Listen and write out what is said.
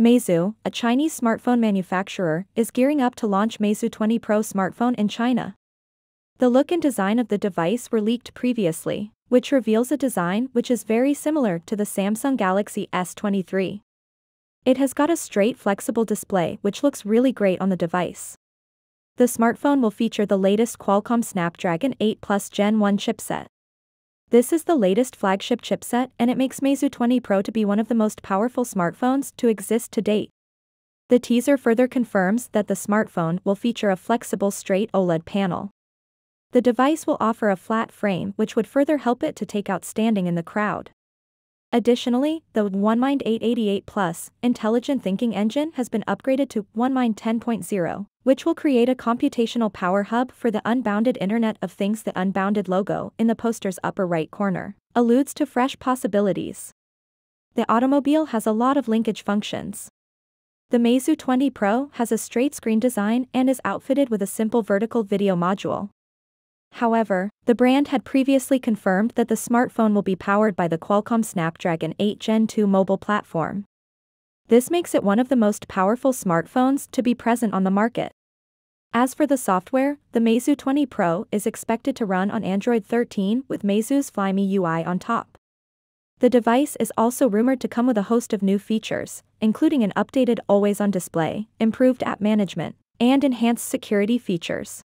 Meizu, a Chinese smartphone manufacturer, is gearing up to launch Meizu 20 Pro smartphone in China. The look and design of the device were leaked previously, which reveals a design which is very similar to the Samsung Galaxy S23. It has got a straight flexible display which looks really great on the device. The smartphone will feature the latest Qualcomm Snapdragon 8 Plus Gen 1 chipset. This is the latest flagship chipset and it makes Meizu 20 Pro to be one of the most powerful smartphones to exist to date. The teaser further confirms that the smartphone will feature a flexible straight OLED panel. The device will offer a flat frame which would further help it to take out standing in the crowd. Additionally, the OneMind 888 Plus intelligent thinking engine has been upgraded to OneMind 10.0 which will create a computational power hub for the unbounded Internet of Things. The unbounded logo in the poster's upper right corner alludes to fresh possibilities. The automobile has a lot of linkage functions. The Meizu 20 Pro has a straight screen design and is outfitted with a simple vertical video module. However, the brand had previously confirmed that the smartphone will be powered by the Qualcomm Snapdragon 8 Gen 2 mobile platform. This makes it one of the most powerful smartphones to be present on the market. As for the software, the Meizu 20 Pro is expected to run on Android 13 with Meizu's Flyme UI on top. The device is also rumored to come with a host of new features, including an updated always-on display, improved app management, and enhanced security features.